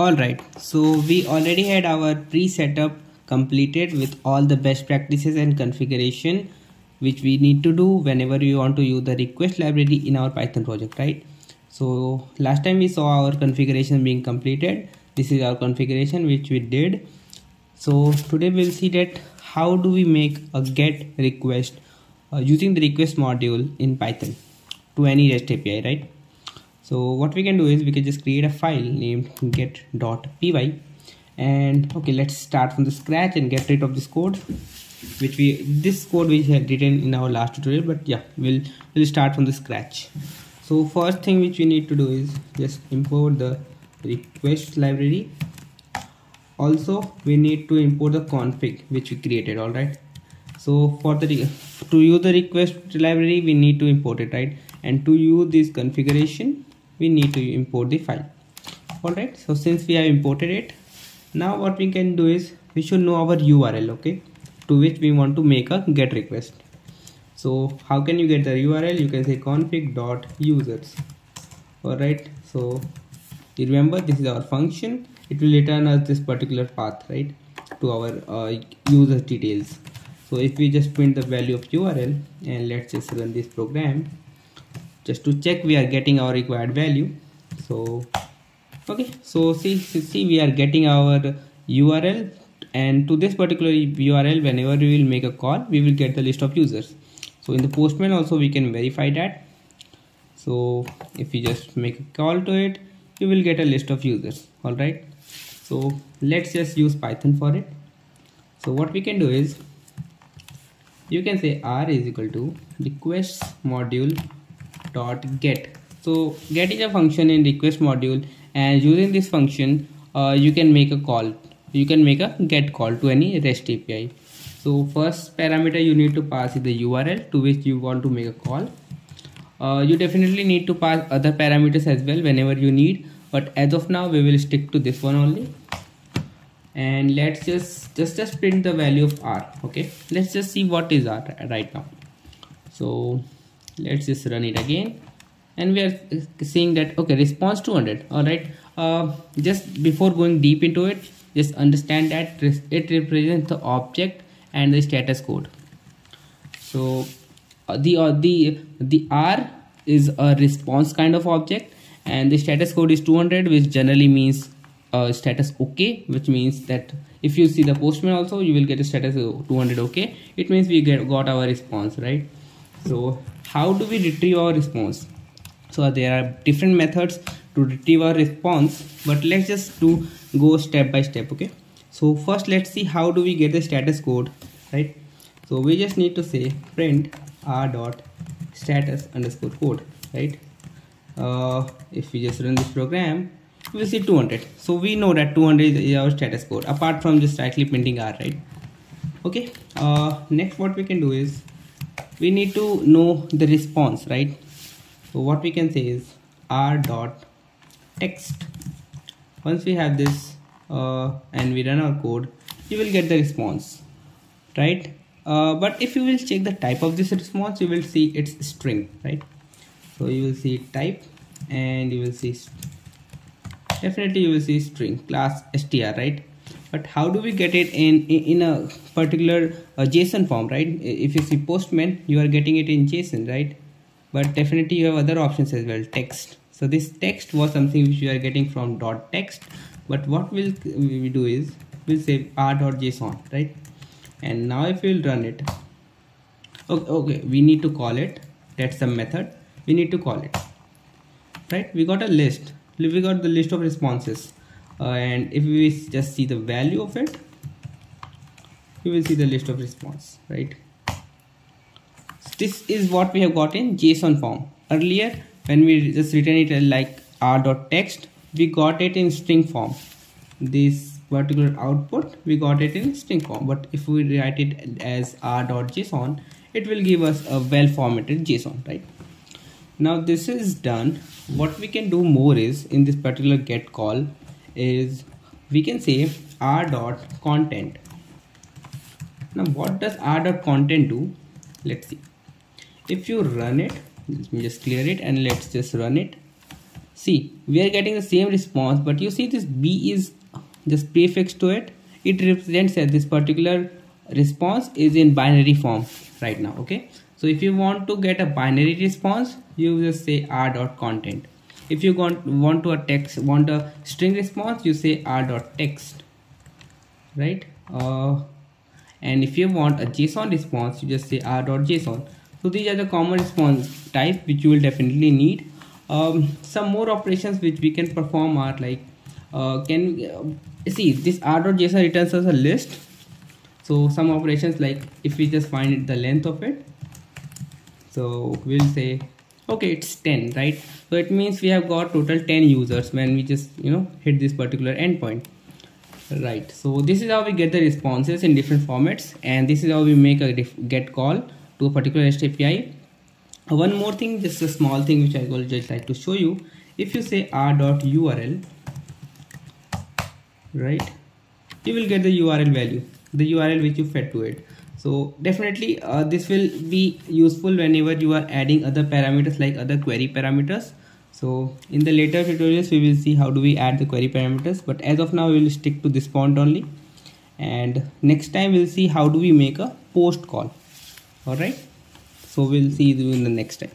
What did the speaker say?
Alright, so we already had our pre-setup completed with all the best practices and configuration which we need to do whenever we want to use the request library in our Python project, right? So last time we saw our configuration being completed. This is our configuration which we did. So today we'll see that how do we make a get request uh, using the request module in Python to any REST API, right? So what we can do is we can just create a file named get.py and okay let's start from the scratch and get rid of this code which we this code we had written in our last tutorial but yeah we'll we'll start from the scratch. So first thing which we need to do is just import the request library. Also we need to import the config which we created all right? So for the to use the request library we need to import it right? And to use this configuration we need to import the file. Alright so since we have imported it now what we can do is we should know our URL okay to which we want to make a get request. So how can you get the URL you can say config dot users alright so remember this is our function. It will return us this particular path right to our uh, user details. So if we just print the value of URL and let's just run this program just to check we are getting our required value. So okay. So see see we are getting our url and to this particular url whenever we will make a call we will get the list of users. So in the postman also we can verify that. So if we just make a call to it you will get a list of users. All right. So let's just use python for it. So what we can do is you can say r is equal to request module dot get. So get is a function in request module and using this function uh, you can make a call. You can make a get call to any rest api so first parameter you need to pass is the url to which you want to make a call. Uh, you definitely need to pass other parameters as well whenever you need but as of now we will stick to this one only. And let's just just just print the value of r okay? Let's just see what is r right now. So let's just run it again. And we are seeing that okay response 200 all right. Uh, just before going deep into it just understand that it represents the object and the status code. So uh, the uh, the the r is a response kind of object and the status code is 200 which generally means uh, status okay which means that if you see the postman also you will get a status 200 okay. It means we get got our response right? So how do we retrieve our response? So there are different methods to retrieve our response but let's just do go step by step okay? So first let's see how do we get the status code right? So we just need to say print r dot status underscore code right? Uh, if we just run this program we see 200 so we know that 200 is our status code apart from just directly printing r right? Okay uh, next what we can do is we need to know the response right? So what we can say is r dot text. Once we have this uh, and we run our code you will get the response right? Uh, but if you will check the type of this response you will see it's string right? So you will see type and you will see definitely you will see string class str right but how do we get it in in a particular uh, json form right? If you see postman you are getting it in json right? But definitely you have other options as well text. So this text was something which you are getting from dot text. But what we'll, we do is we'll say r.json right? And now if we'll run it okay, okay we need to call it that's the method we need to call it right? We got a list. We got the list of responses Uh, and if we just see the value of it you will see the list of response right? So this is what we have got in json form. Earlier when we just written it like r.text we got it in string form. This particular output we got it in string form. But if we write it as r.json it will give us a well formatted json right? Now this is done. What we can do more is in this particular get call is we can say r dot content. Now what does r dot content do? Let's see. If you run it let me just clear it and let's just run it. See we are getting the same response but you see this b is just prefixed to it. It represents that this particular response is in binary form right now okay? So if you want to get a binary response you just say r dot content if you want want to a text want a string response you say r dot text right? Uh, and if you want a json response you just say r dot json. So these are the common response type which you will definitely need. Um, some more operations which we can perform are like uh, can uh, see this r dot json returns us a list. So some operations like if we just find the length of it. So we'll say okay it's 10 right? So it means we have got total 10 users when we just you know hit this particular endpoint. Right so this is how we get the responses in different formats and this is how we make a get call to a particular REST API one more thing just a small thing which I will just like to show you. If you say r.url right you will get the URL value the URL which you fed to it so definitely uh, this will be useful whenever you are adding other parameters like other query parameters. So in the later tutorials we will see how do we add the query parameters. But as of now we will stick to this point only. And next time we'll see how do we make a post call. All right so we'll see you in the next time